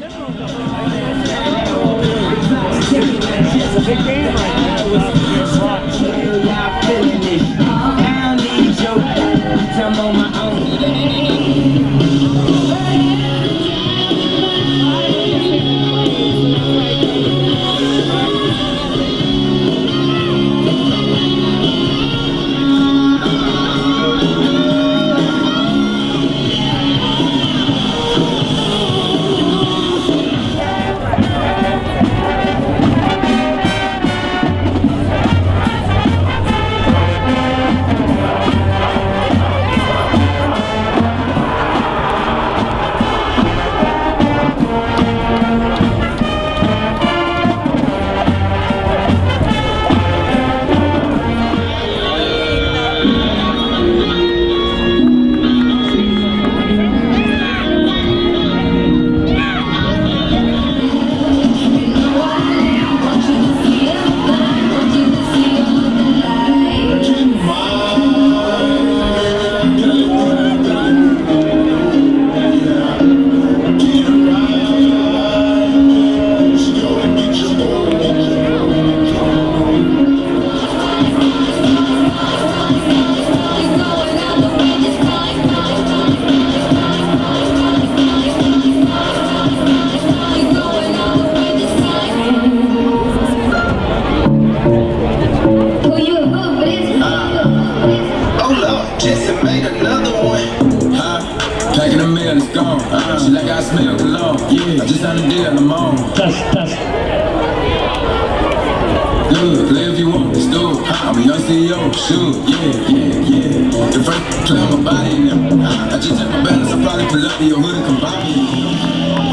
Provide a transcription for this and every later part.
It's a big game right I'm up, Jesse made another one. Huh? Packing a meal, it's gone. Uh, she like I smell cologne. Yeah, I just signed a deal, I'm on. Test, test. Good, play if you want, it's dope. I'm a young CEO, sure. Yeah, yeah, yeah. The first on my body them. I just check my balance, I probably pull up to your hood and come by me.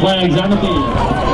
Flags on the field.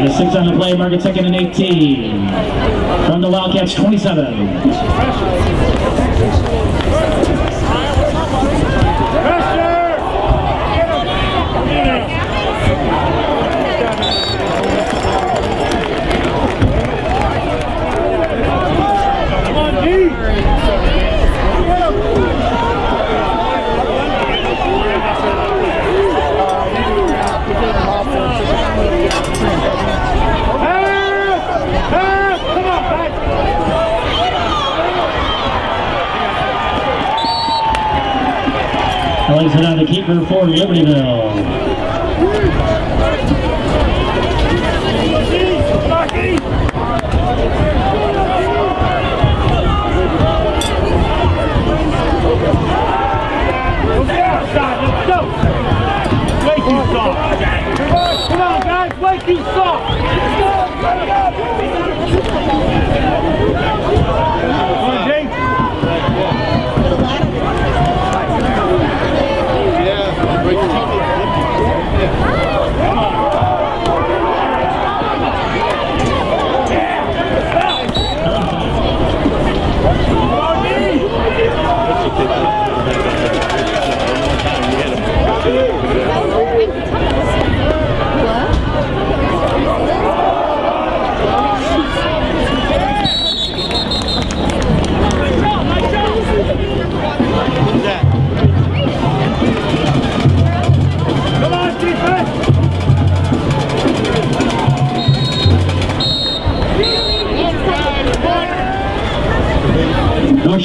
The six on the play, market second and 18. From the Wildcats, 27. On the keeper for Libertyville.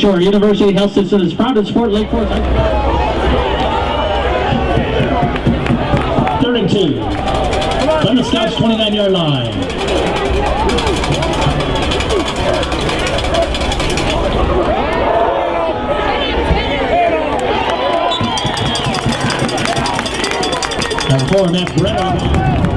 Lakeshore University Health System is proud to support Lake Forest. Third and two. From the Scouts 29-yard line. And four Matt Brennan.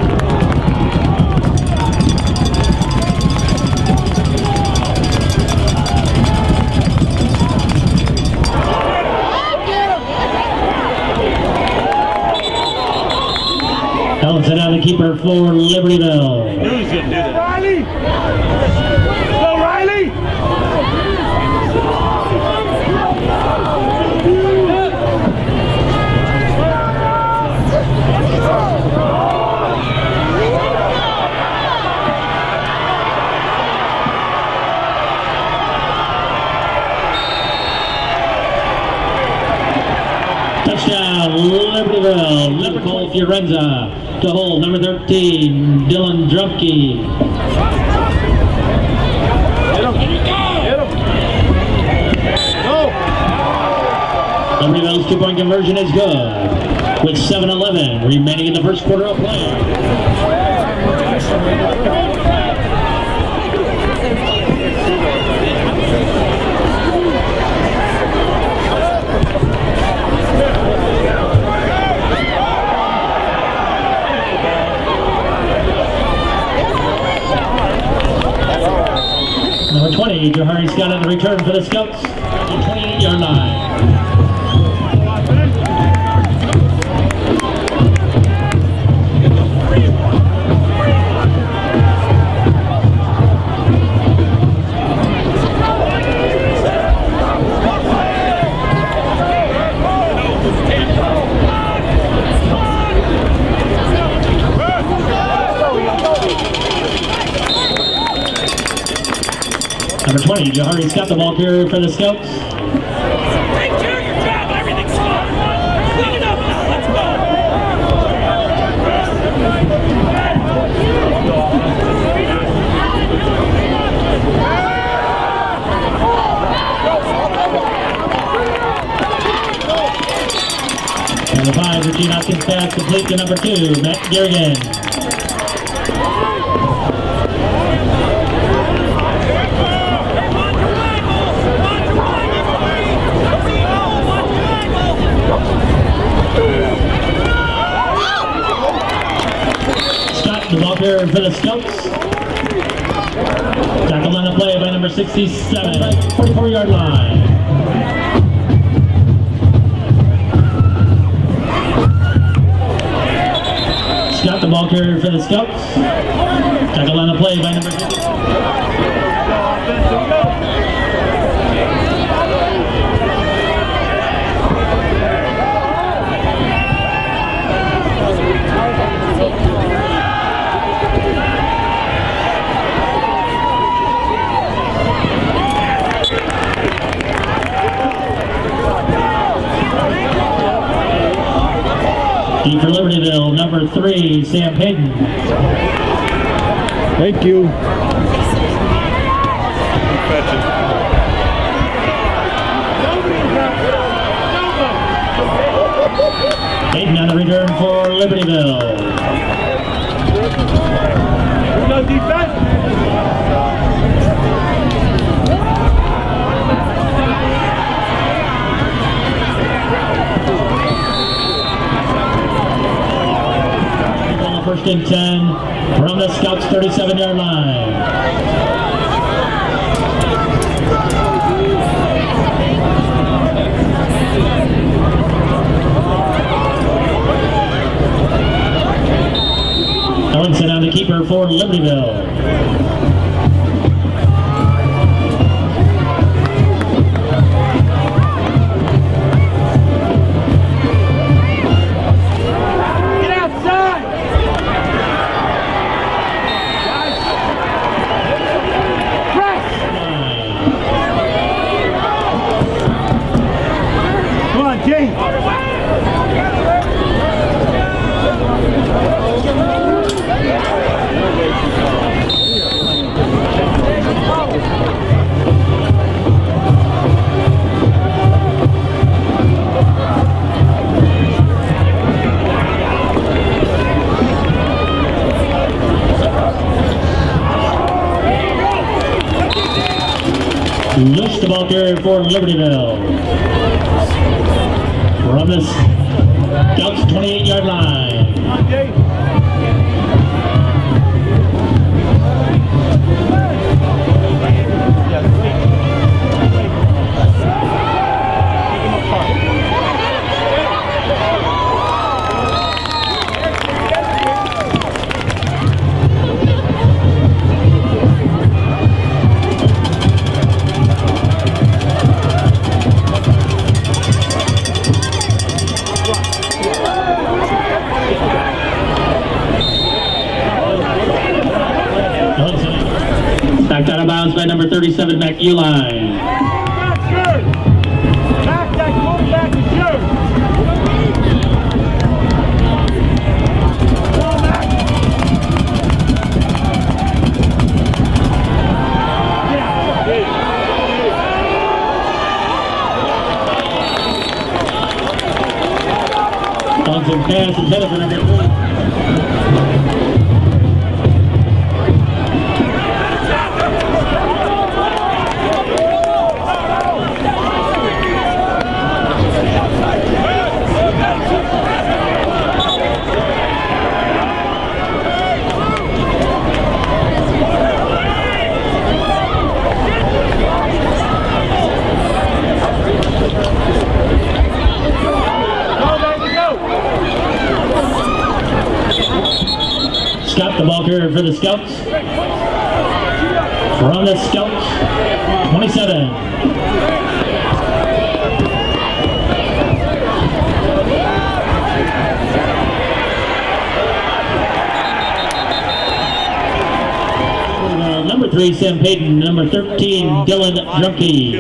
Ellison out the keeper for Libertyville. Knew gonna do that. Riley! Go, Riley! Touchdown, Libertyville. Liverpool Fiorenza to hold number 13, Dylan Drumkey. Hit him! Hit him! Go! Libertyville's two-point conversion is good. With 7-11 remaining in the first quarter of play. Number 20, Johari Scott on the return for the Scouts. 28-yard line. Number 20, Johari Scott, the ball carrier for the Scouts. Take care of your job. Everything's fine. Clean it up now. Let's go. Number 5, Regina Hoskins pass complete to number 2, Matt Garrigan. Scott, for the Scouts. Tackle on the play by number 67, 44-yard line. Scott, the ball carrier for the Scouts. Tackle on the play by number 50. Deep for Libertyville, number three, Sam Hayden. Thank you. Payton on the return for Libertyville. No defense. First and 10 from the Scouts 37-yard line. Ellingson on the keeper for Libertyville. List the ball carrier for Libertyville. From the Scouts 28 yard line. Sam Payton. Number 13, Dylan Drumkey.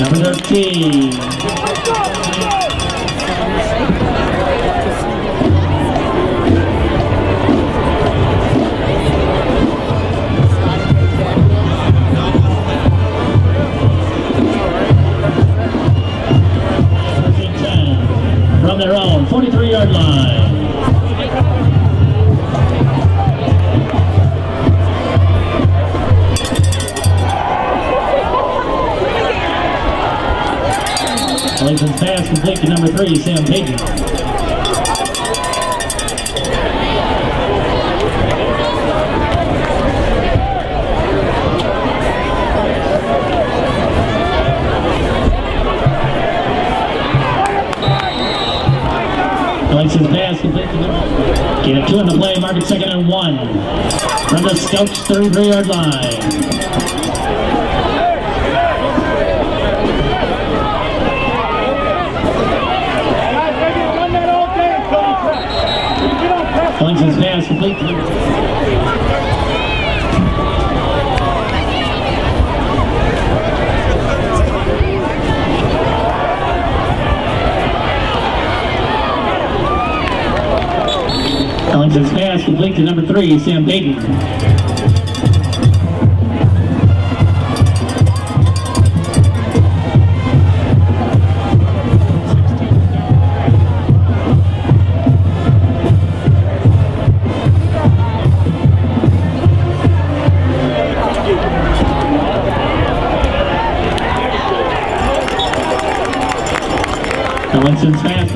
Number 13. If you don't press, Clemson's pass complete Clemson's pass complete to number three, Sam Payton. Clemson's pass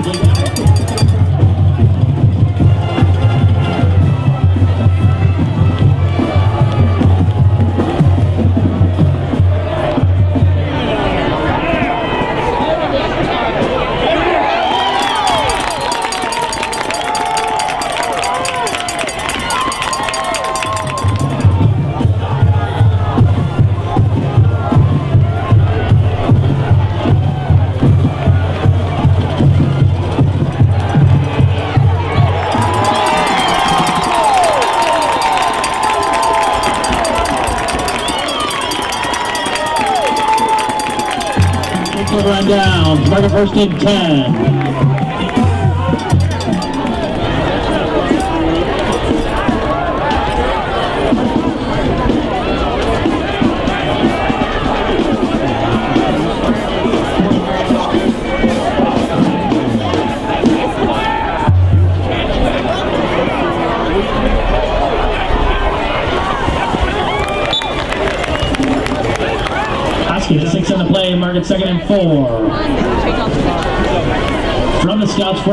starter first in. Hoskins, six on the play, Margaret second and four.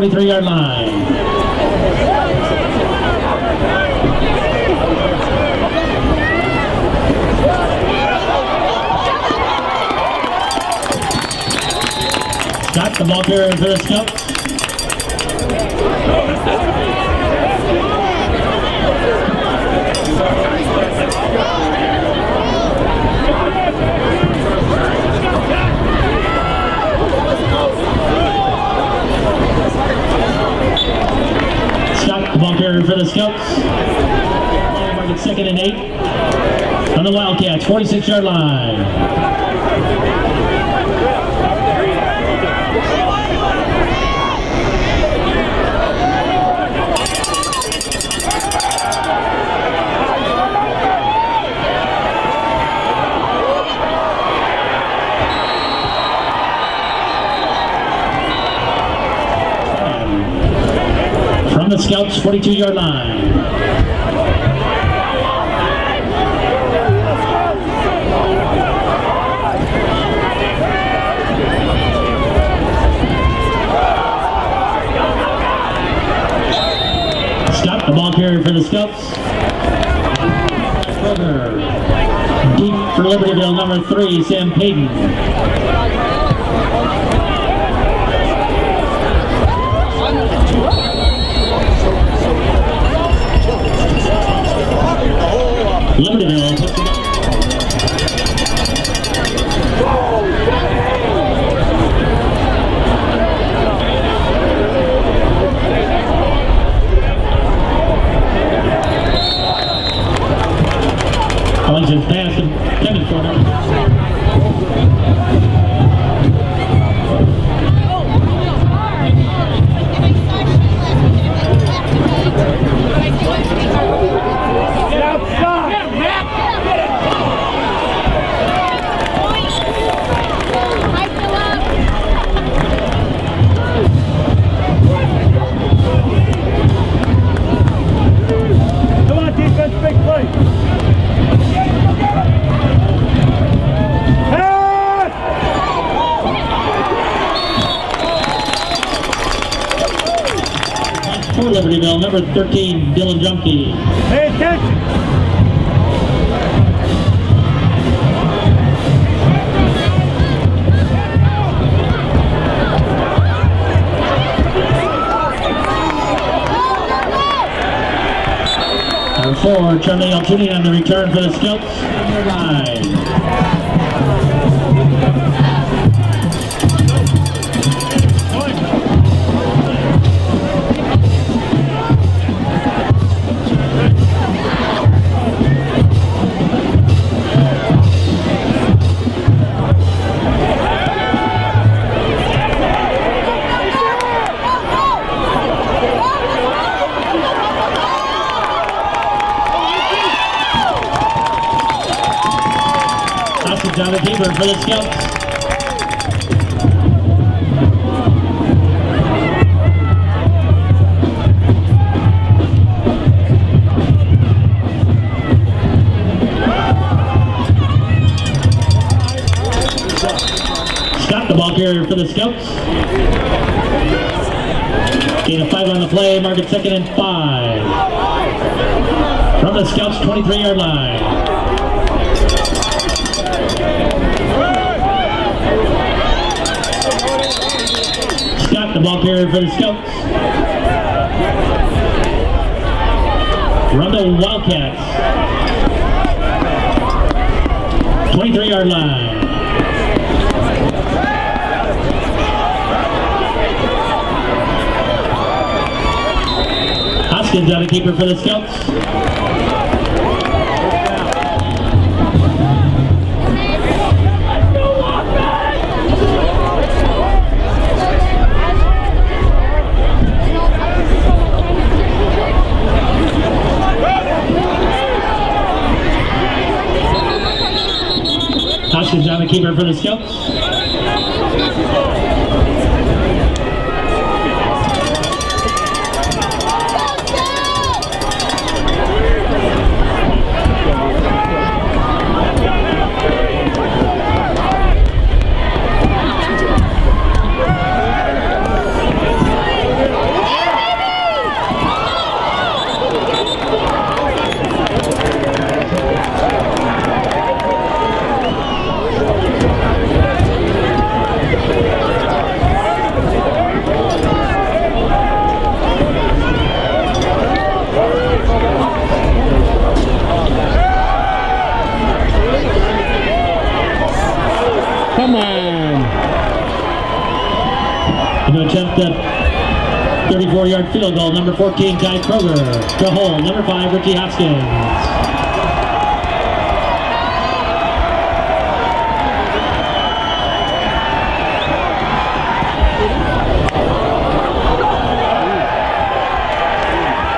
43 yard line. 26-yard line. the scouts 42 yard line. The ball carrier for the Scouts. Deep for Libertyville, number three, Sam Payton. Intended for number 13, Dylan Junkie. Pay attention. Number four, Charlie Altuni on the return for the Scouts. Keeper for the ball carrier for the Scouts. Gain of five on the play, mark it second and five. From the Scouts 23 yard line. Ball carrier for the Scouts. Run the Wildcats. 23 yard line. Hoskins out of keeper for the Scouts. Out of keeper for the Scouts. 34-yard field goal, number 14, Ty Kroger. To hold, number 5, Ricky Hoskins.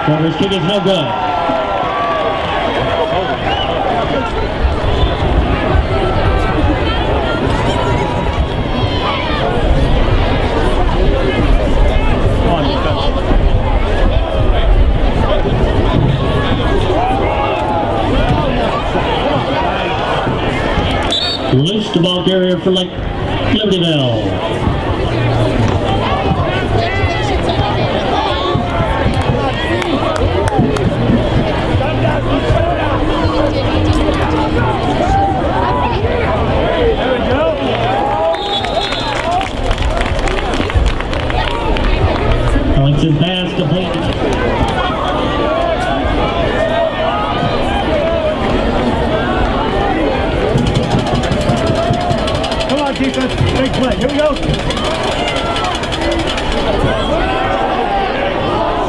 Kroger's kick is no good. Loose the ball carrier for like Libertyville. We go.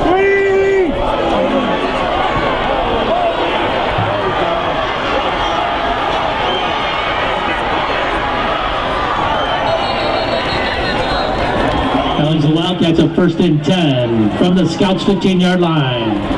Three. Ellington Wildcats a first and 10 from the Scouts 15-yard line.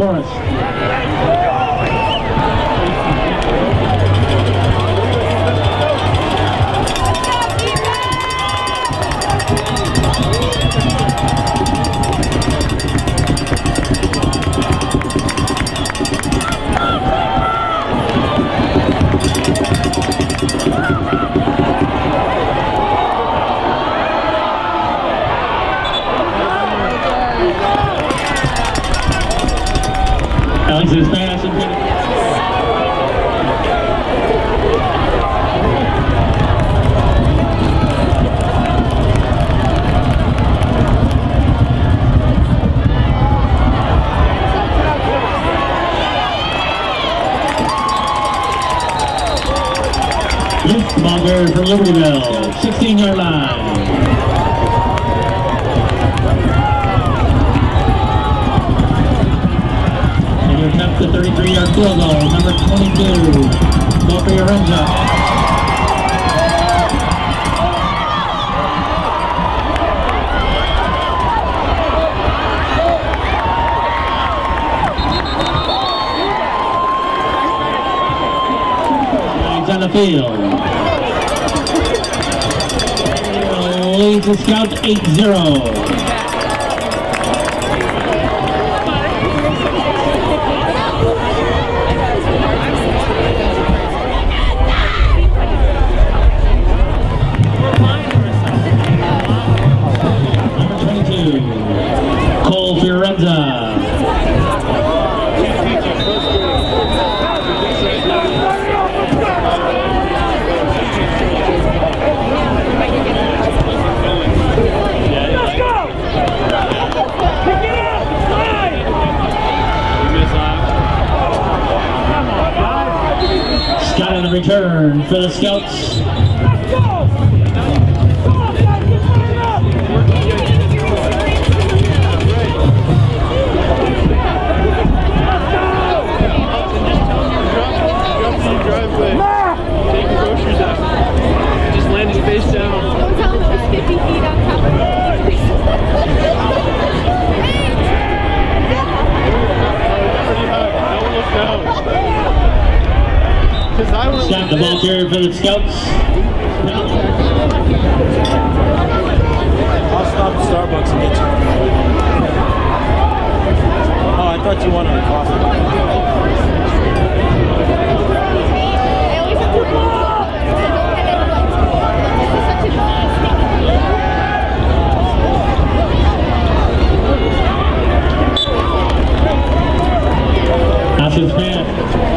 Of Lake carrier 16-yard line. And your attempt the 33-yard field goal, number 22, Sophie Arenza. He's on the field. Leads the Scouts 8-0. For the Scouts. Snap the ball here for the Scouts. I'll stop at Starbucks and get you. Oh, I thought you wanted a coffee. That's his man.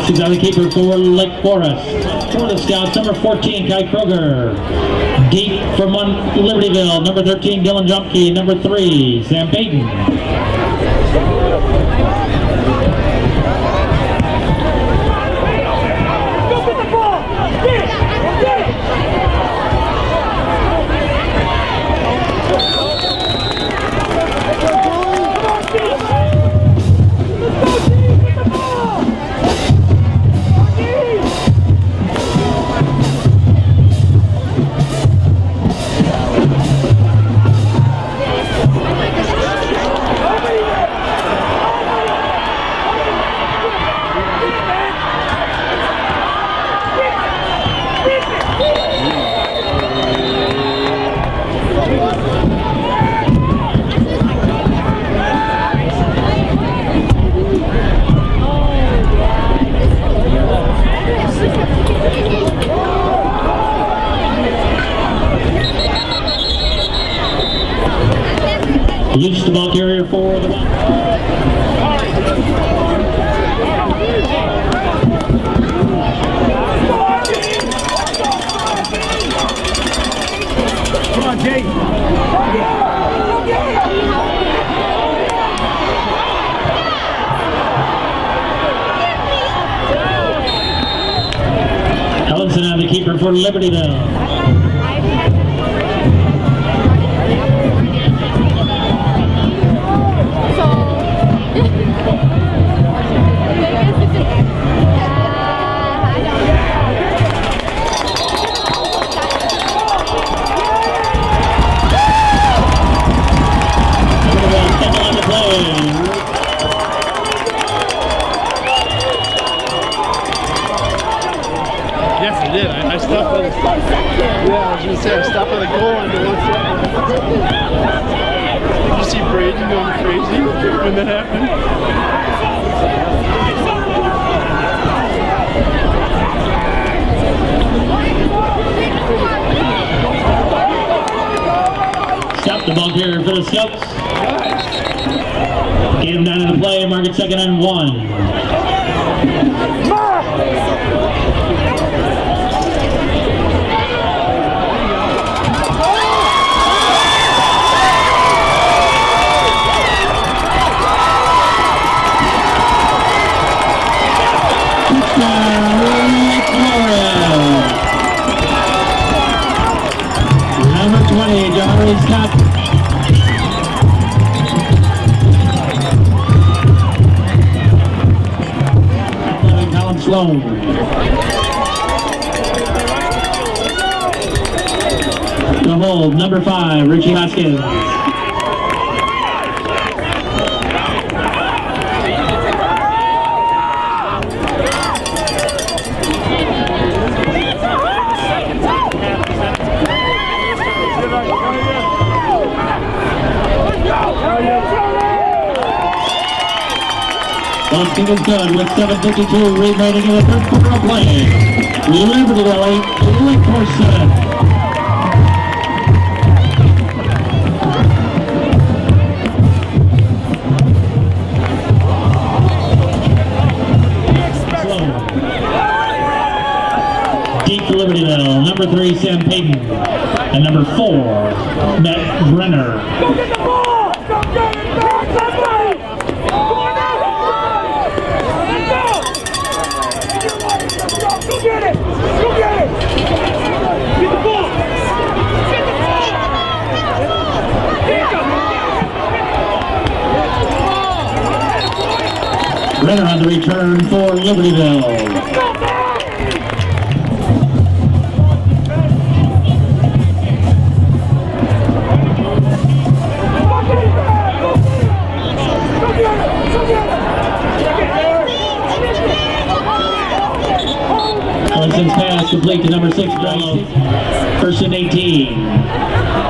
Hoskins on the keeper for Lake Forest. For the Scouts, number 14, Kai Kroger. Deep from Libertyville, number 13, Dylan Drumkey. Number 3, Sam Payton. For Libertyville. Stopped Yeah, I was gonna say I stopped at the goal line to look Did you see Braden going crazy when that happened? Stop the ball carrier for the Scouts. Get him down in the play, mark it second and one. Ah! The hold, number five, Richie Hoskins. Is good with 7.52 remaining in the third quarter of play. Libertyville 8, Lake Forest 7. Deep Libertyville, number three, Sam Payton. And number four, Matt Brenner. Renner on the return for Libertyville. Hudson's pass complete to number six, Brown. First and 18.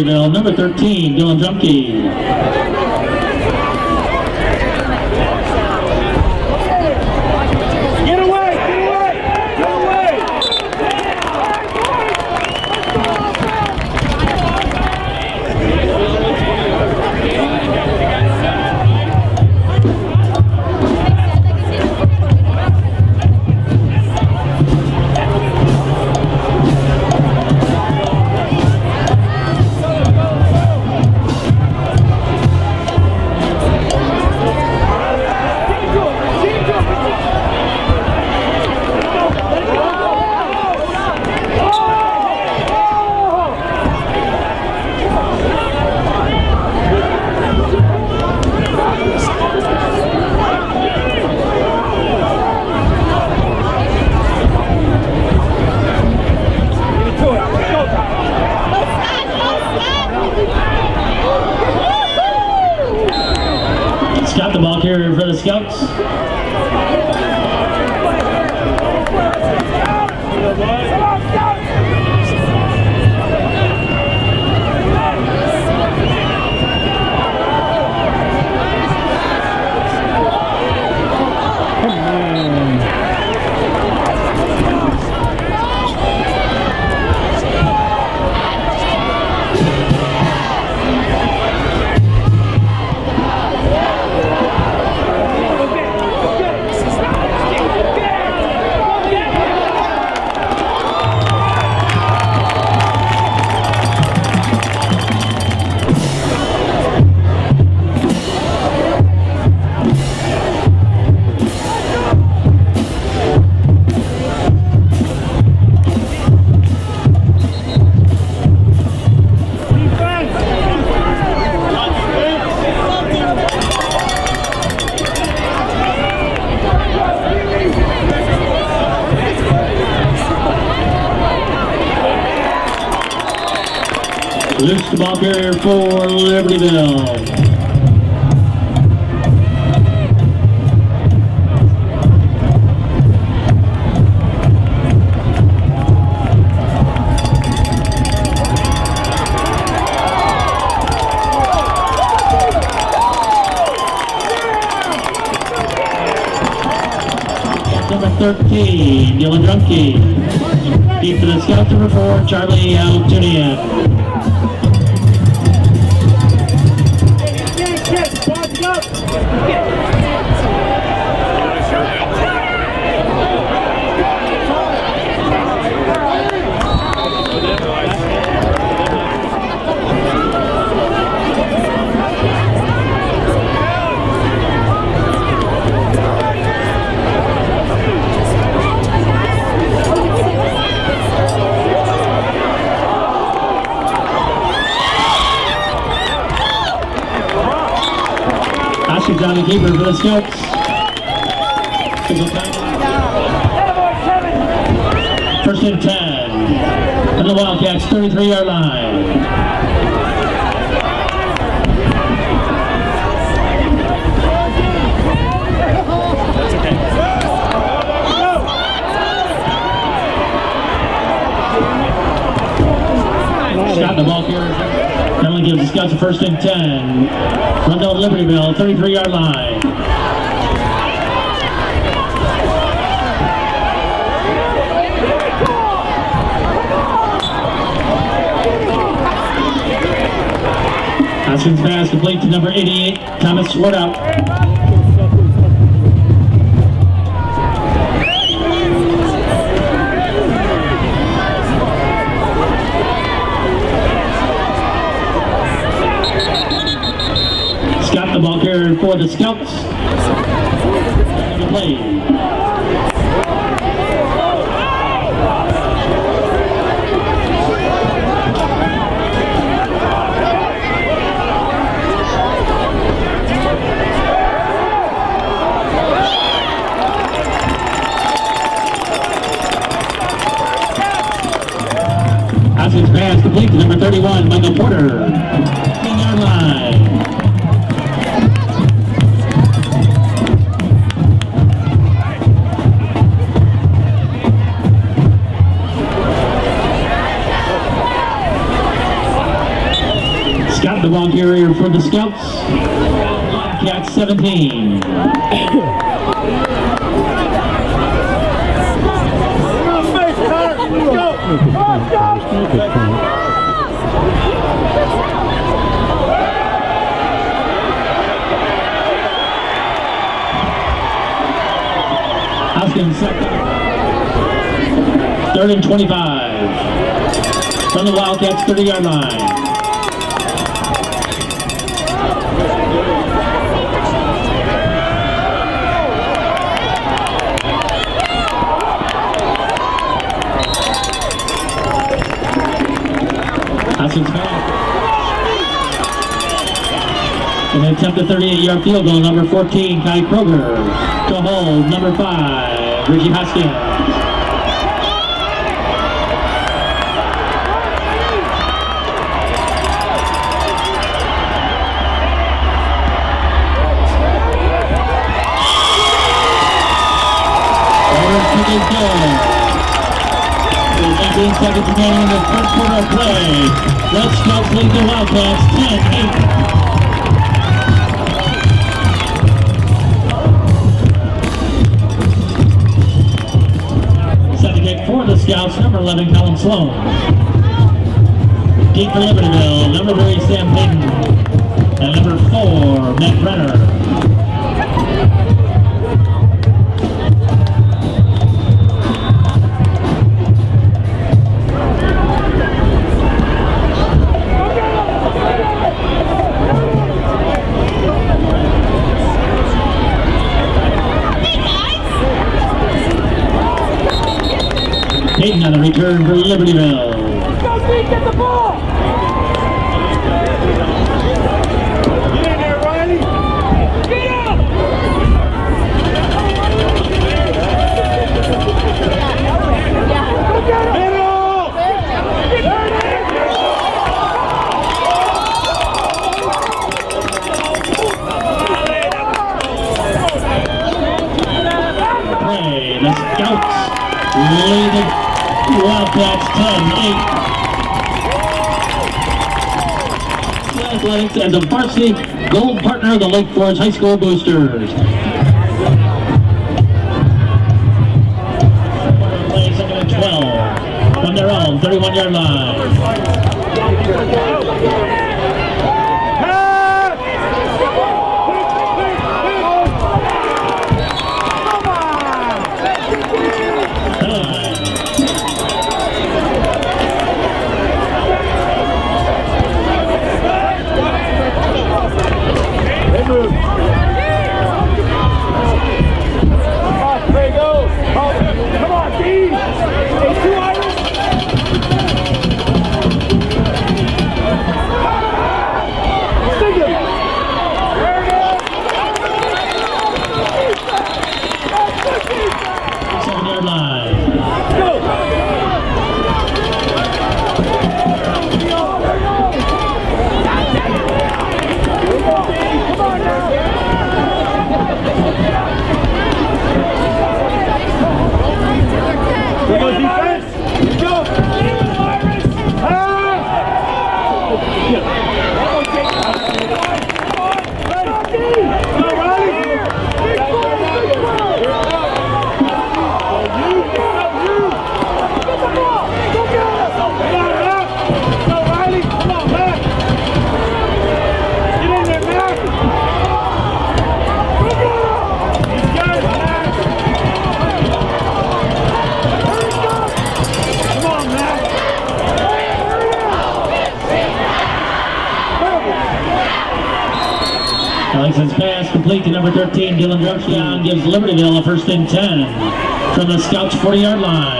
Libertyville, number 13, Dylan Drumkey. For the Scouts. First and 10. And the Wildcats, 33 yard line. Scott the ball carrier. Penalty gives a first and 10. Run down Libertyville, 33 yard line. Hoskins pass complete to number 88, Thomas Swartout. for the Scouts. And play. Pass complete to number 31, Michael Porter. 17. Hoskins second. Third and 25. From the Wildcats 30 yard line. Attempt at 38-yard field goal, number 14, Kai Kroger. To hold, number 5, Richie Hoskins. With 18 seconds remaining in the first quarter of play. Lead the Wildcats 10-8. Kick Scouts, number 11, Colin Sloan. Deep for Libertyville, number 3, Sam Payton. And number 4, Matt Brenner. Payton on the return for Libertyville. Let's Go, Steve, get the ball! Get in there, Riley! Get up! Go get him! Middle! There it is! play. The Scouts lead the Wildcats 10-8. Athletics and the varsity gold partner of the Lake Forest High School Boosters. Second and 12 from their own 31-yard line. 14. Dylan Drexler gives Libertyville a first and 10 from the Scouts 40-yard line.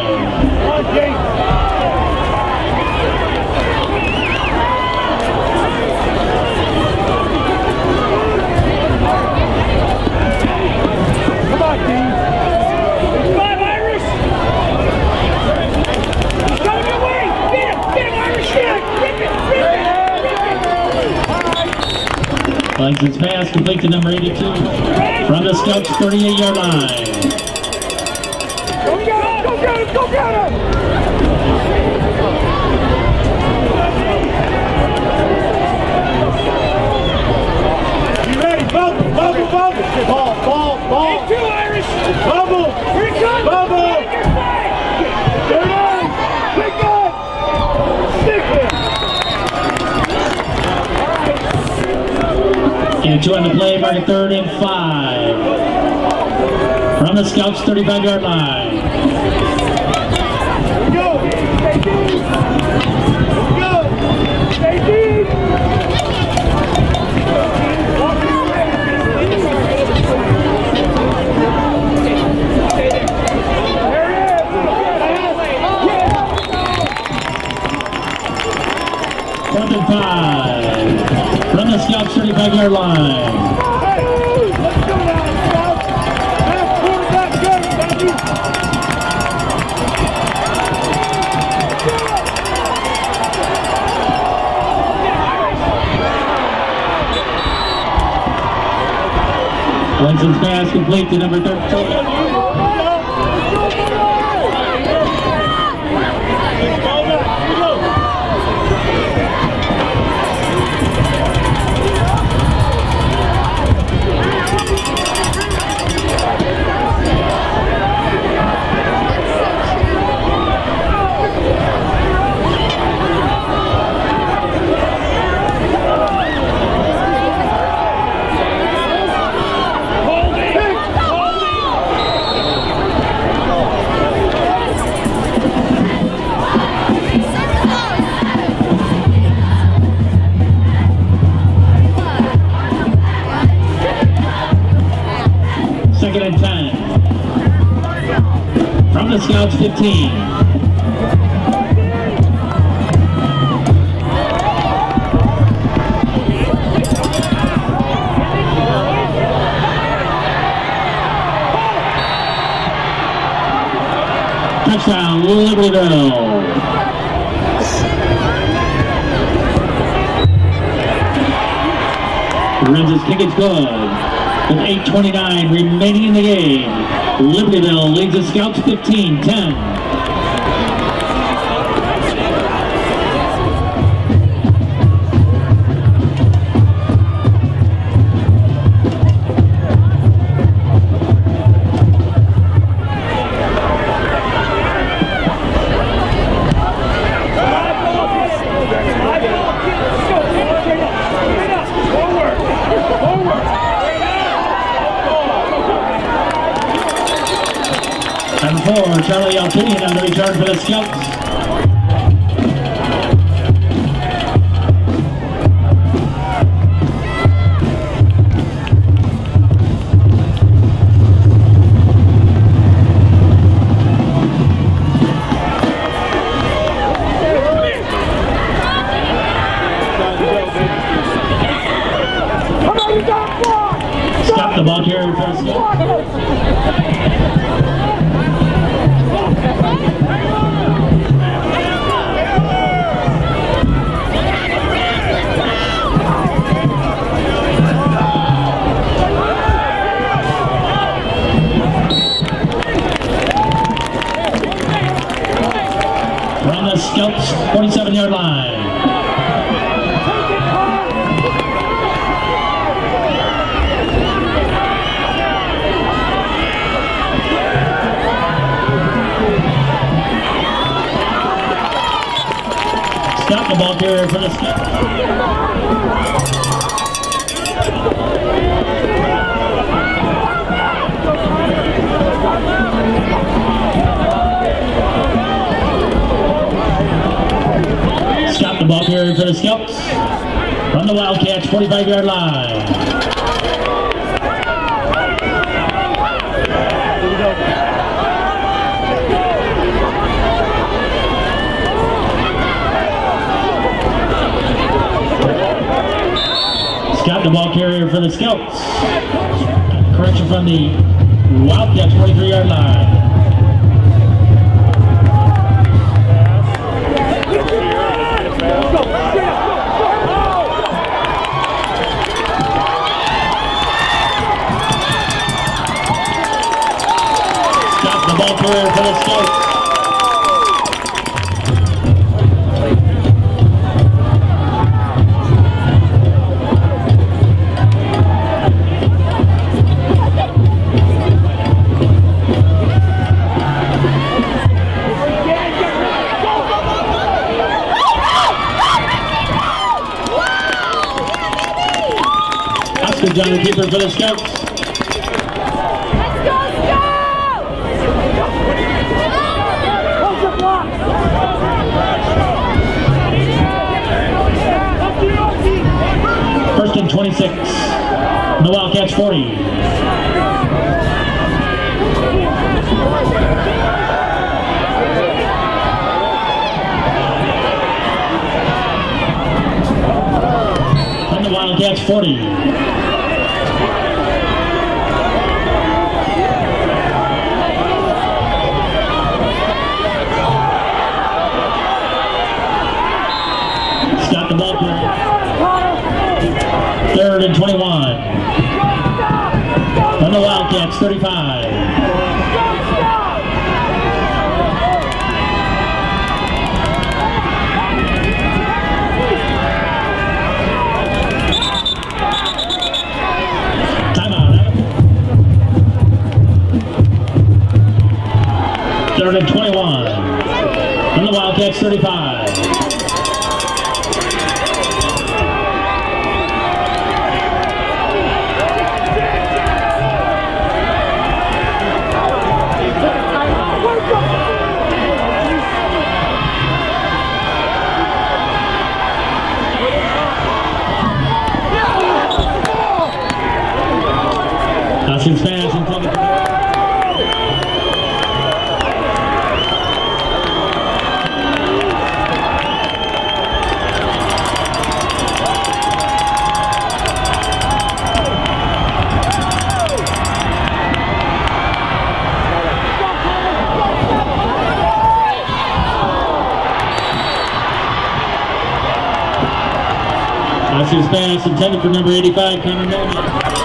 License pass complete to number 82 from the Scouts 38 yard line. Two on the play, marking third and five. From the Scouts 35 yard line. Go! Quarterback, go, baby! License pass complete to number 13. 19. touchdown, Libertyville. Renzo's kick is good. With 8.29 remaining in the game, Libertyville leads the Scouts 15-10. On the return for the Scouts. Scouts. From the Wildcats, 45 yard line. Stop the ball carrier for the Scouts. Correction from the Wildcats, 43 yard line. Career for the Scouts. Oscar John, keeper for the Scouts. The Wildcats 40. And the Wildcats 40. Pass intended for number 85, Connor Millman.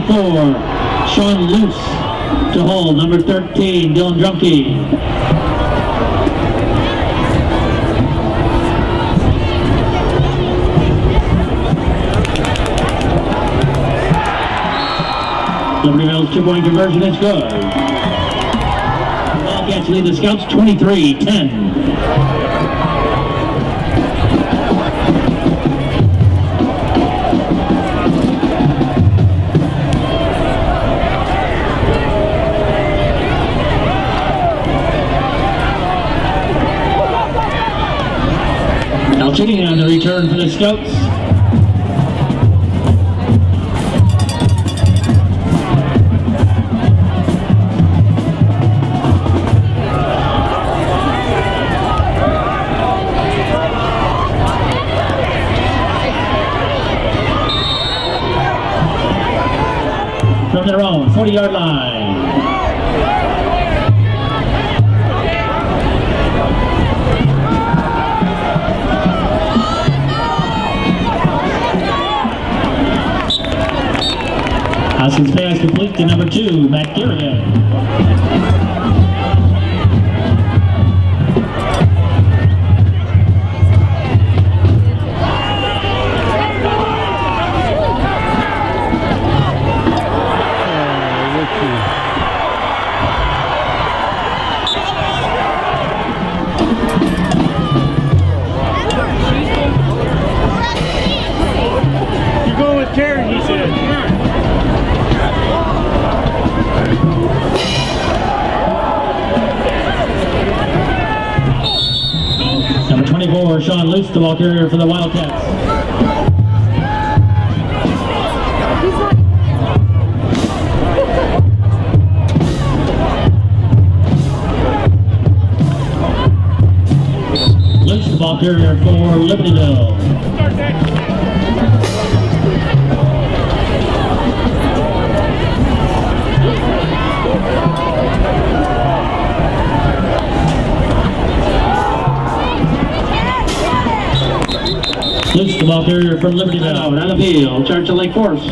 24, Sean Luce to hold. Number 13, Dylan Drumkey. Libertyville's two-point conversion is good. Wildcats lead the Scouts 23-10. For the Scouts. Hoskins pass complete to number two, Matt Garrigan. Sean Luce, the ball carrier for the Wildcats. Ball carrier for Libertyville. Luce, the ball carrier from Libertyville. Out on appeal, charge to Lake Forest.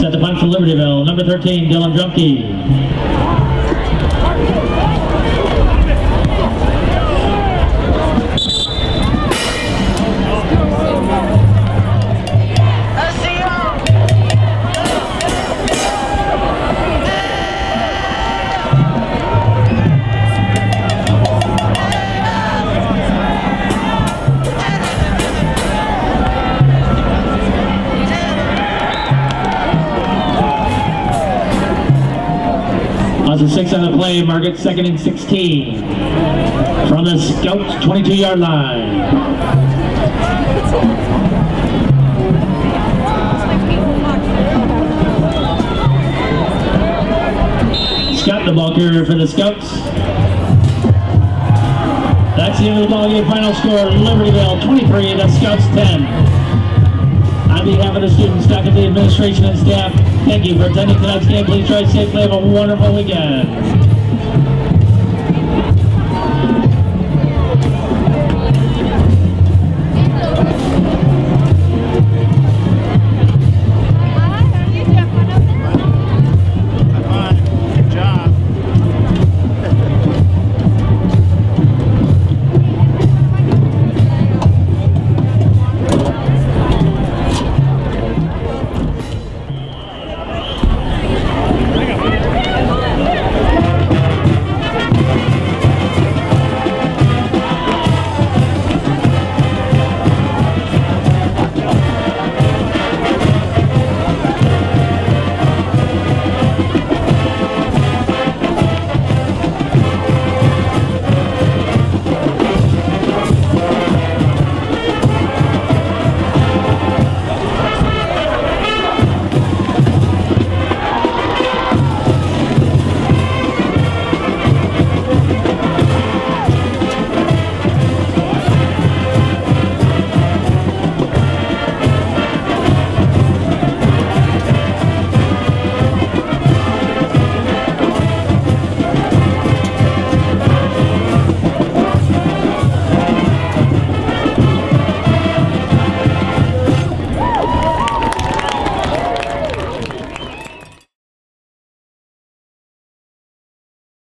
Set the punt for Libertyville, number 13, Dylan Drumkey. Second and 16. From the Scouts 22 yard line. Scott the ball carrier for the Scouts. That's the end of the ball game. Final score: Libertyville 23, and the Scouts 10. On behalf of the students, faculty, the administration, and staff, thank you for attending tonight's game. Please try safely. Have a wonderful weekend.